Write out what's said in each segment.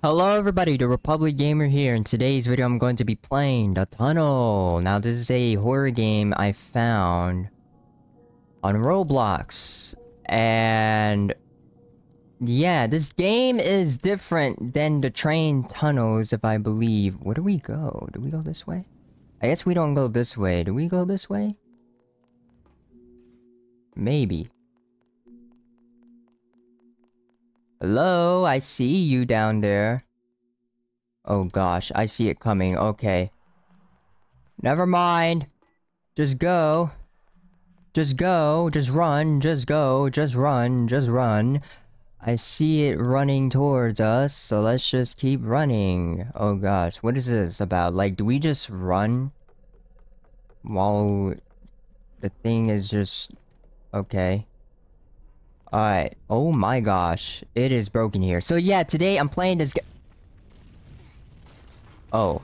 Hello everybody, the Republic Gamer here. In today's video, I'm going to be playing The Tunnel. Now, this is a horror game I found on Roblox. And... Yeah, this game is different than the train tunnels, if I believe. Where do we go? Do we go this way? I guess we don't go this way. Do we go this way? Maybe. Hello, I see you down there. Oh gosh, I see it coming. Okay. Never mind. Just go. Just go. Just run. Just go. Just run. Just run. I see it running towards us, so let's just keep running. Oh gosh, what is this about? Like, do we just run? While the thing is just... Okay. Alright. Oh my gosh. It is broken here. So yeah, today I'm playing this Oh.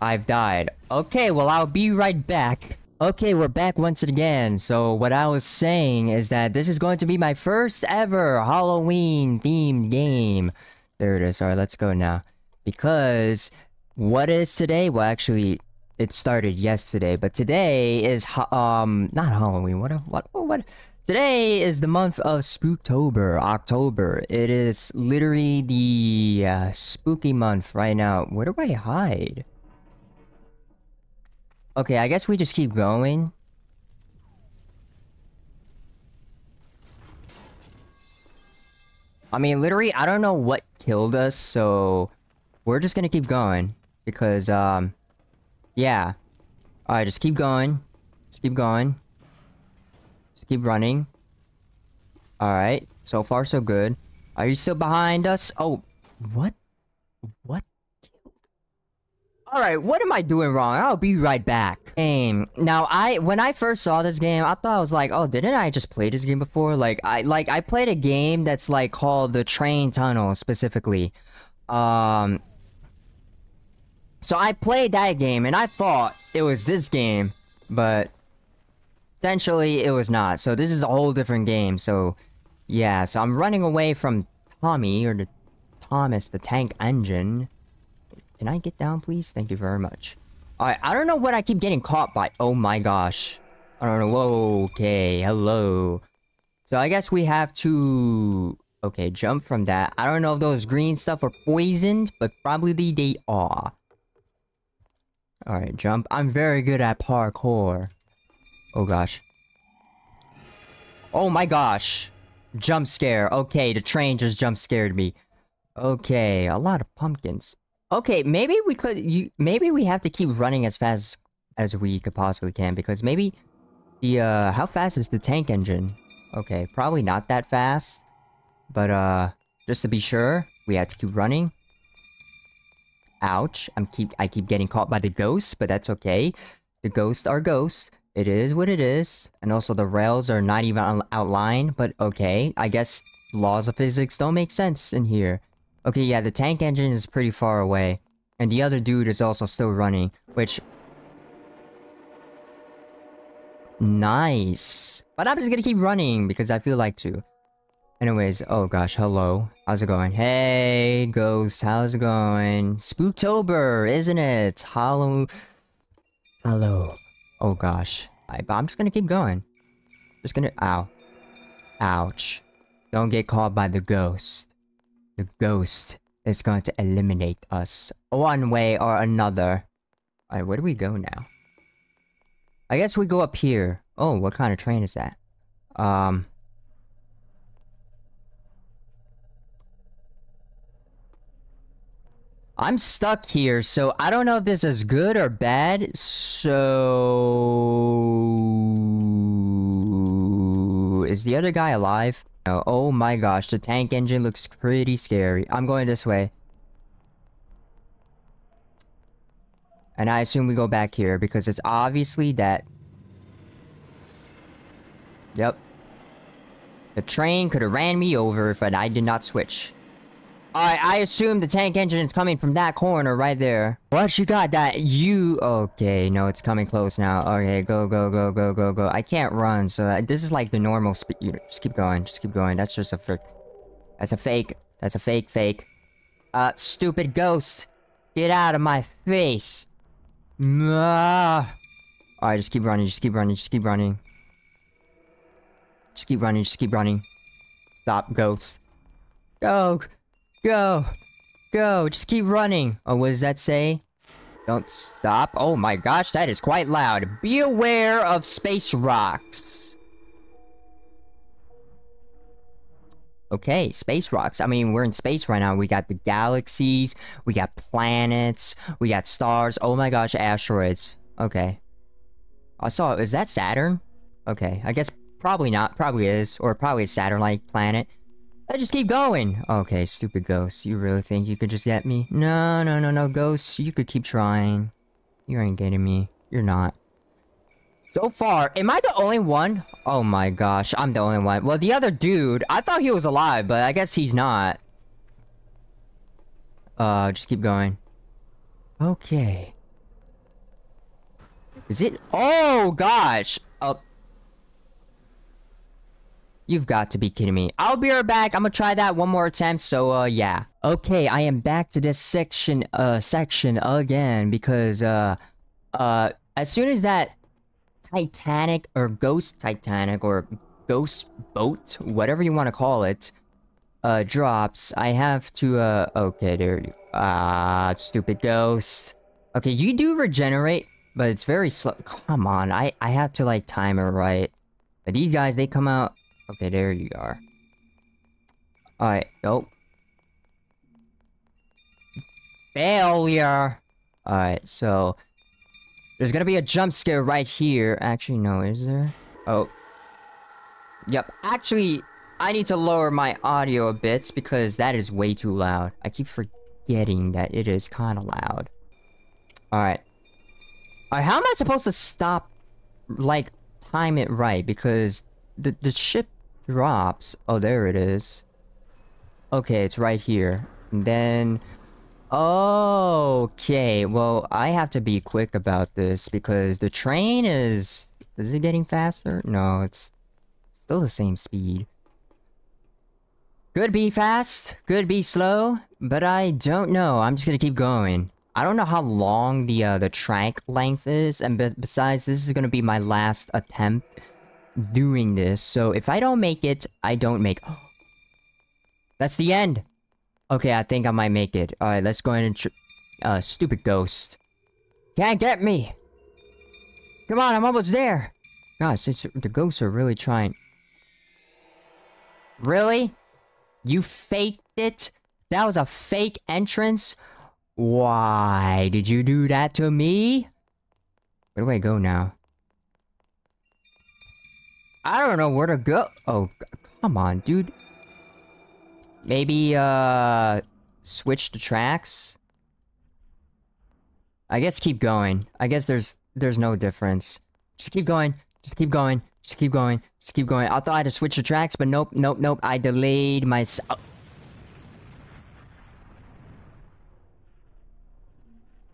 I've died. Okay, well I'll be right back. Okay, we're back once again. So what I was saying is that this is going to be my first ever Halloween themed game. There it is. Alright, let's go now. Because what is today? Well, actually, it started yesterday, but today is um not Halloween. What what what? Today is the month of Spooktober, October. It is literally the uh, spooky month right now. Where do I hide? Okay, I guess we just keep going. I mean, literally, I don't know what killed us, so we're just gonna keep going. Because, um, yeah. Alright, just keep going. Just keep going. Just keep running. Alright. So far, so good. Are you still behind us? Oh, what? What? Alright, what am I doing wrong? I'll be right back. Game. Now, I- when I first saw this game, I thought I was like, oh, didn't I just play this game before? Like, I- like, I played a game that's like called The Train Tunnel, specifically. Um... So I played that game, and I thought it was this game, but... Essentially, it was not. So this is a whole different game. So, yeah. So I'm running away from Tommy, or the Thomas, the tank engine. Can I get down, please? Thank you very much. Alright, I don't know what I keep getting caught by. Oh my gosh. I don't know. Okay, hello. So I guess we have to... Okay, jump from that. I don't know if those green stuff are poisoned, but probably they are. Alright, jump. I'm very good at parkour. Oh gosh. Oh my gosh. Jump scare. Okay, the train just jump scared me. Okay, a lot of pumpkins. Okay, maybe we could you maybe we have to keep running as fast as we could possibly can because maybe the uh how fast is the tank engine? Okay, probably not that fast. But uh just to be sure, we have to keep running. Ouch. I'm keep I keep getting caught by the ghosts, but that's okay. The ghosts are ghosts. It is what it is. And also the rails are not even outlined, but okay. I guess laws of physics don't make sense in here. Okay, yeah, the tank engine is pretty far away. And the other dude is also still running, which... Nice. But I'm just gonna keep running because I feel like to. Anyways, oh gosh, hello. How's it going? Hey, ghost, how's it going? Spooktober, isn't it? Hello. Hello. Oh gosh. I, I'm just gonna keep going. Just gonna- ow. Ouch. Don't get caught by the ghost. The ghost is going to eliminate us. One way or another. Alright, where do we go now? I guess we go up here. Oh, what kind of train is that? Um... I'm stuck here, so I don't know if this is good or bad, so... Is the other guy alive? No. Oh my gosh, the tank engine looks pretty scary. I'm going this way. And I assume we go back here, because it's obviously that... Yep. The train could have ran me over if I did not switch. I I assume the tank engine is coming from that corner right there. What you got that you... Okay, no, it's coming close now. Okay, go, go, go, go, go, go. I can't run, so this is like the normal speed. Just keep going, just keep going. That's just a frick. That's a fake. That's a fake fake. Uh, stupid ghost. Get out of my face. Alright, just keep running, just keep running, just keep running. Just keep running, just keep running. Stop, ghost. Go! Go! Go! Just keep running! Oh, what does that say? Don't stop. Oh my gosh, that is quite loud. Be aware of space rocks. Okay, space rocks. I mean, we're in space right now. We got the galaxies, we got planets, we got stars. Oh my gosh, asteroids. Okay. I saw, is that Saturn? Okay, I guess probably not. Probably is. Or probably a Saturn-like planet. I just keep going. Okay, stupid ghost. You really think you could just get me? No, no, no, no, ghost. You could keep trying. You ain't getting me. You're not. So far, am I the only one? Oh my gosh, I'm the only one. Well, the other dude, I thought he was alive, but I guess he's not. Uh, just keep going. Okay. Is it? Oh gosh! You've got to be kidding me. I'll be right back. I'm gonna try that one more attempt, so, uh, yeah. Okay, I am back to this section, uh, section again, because, uh, uh, as soon as that Titanic, or Ghost Titanic, or Ghost Boat, whatever you want to call it, uh, drops, I have to, uh, okay, there ah, stupid ghost. Okay, you do regenerate, but it's very slow. Come on, I, I have to, like, time it right. But these guys, they come out Okay, there you are. Alright, nope. Failure! Alright, so... There's gonna be a jump scare right here. Actually, no, is there? Oh. Yep, actually, I need to lower my audio a bit because that is way too loud. I keep forgetting that it is kind of loud. Alright. Alright, how am I supposed to stop, like, time it right? Because the, the ship drops. Oh, there it is. Okay, it's right here. And then... Okay, well, I have to be quick about this because the train is... Is it getting faster? No, it's still the same speed. Could be fast, could be slow, but I don't know. I'm just gonna keep going. I don't know how long the uh, the track length is, and be besides, this is gonna be my last attempt doing this. So if I don't make it, I don't make... That's the end! Okay, I think I might make it. Alright, let's go ahead and... Uh, stupid ghost. Can't get me! Come on, I'm almost there! Gosh, the ghosts are really trying. Really? You faked it? That was a fake entrance? Why did you do that to me? Where do I go now? I don't know where to go. Oh, come on, dude. Maybe, uh... Switch the tracks? I guess keep going. I guess there's there's no difference. Just keep going. Just keep going. Just keep going. Just keep going. I thought I had to switch the tracks, but nope, nope, nope. I delayed myself.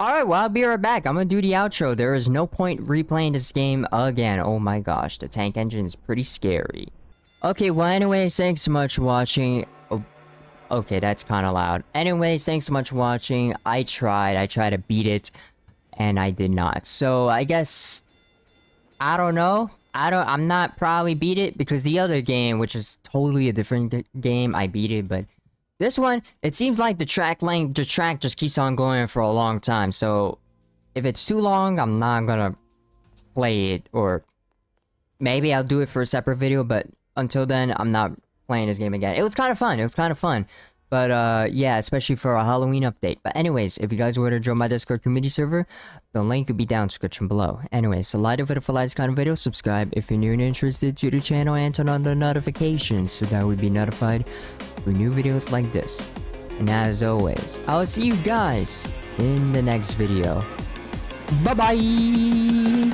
Alright, well, I'll be right back. I'm gonna do the outro. There is no point replaying this game again. Oh my gosh, the tank engine is pretty scary. Okay, well, anyways, thanks so much for watching. Oh, okay, that's kind of loud. Anyways, thanks so much for watching. I tried. I tried to beat it, and I did not. So, I guess... I don't know. I don't- I'm not probably beat it, because the other game, which is totally a different game, I beat it, but... This one, it seems like the track length, the track just keeps on going for a long time. So, if it's too long, I'm not gonna play it. Or maybe I'll do it for a separate video, but until then, I'm not playing this game again. It was kind of fun. It was kind of fun. But uh, yeah, especially for a Halloween update. But anyways, if you guys were to join my Discord community server, the link will be down description below. Anyways, so like video for this kind of video, subscribe if you're new and interested to the channel, and turn on the notifications so that would be notified for new videos like this. And as always, I'll see you guys in the next video. Bye-bye!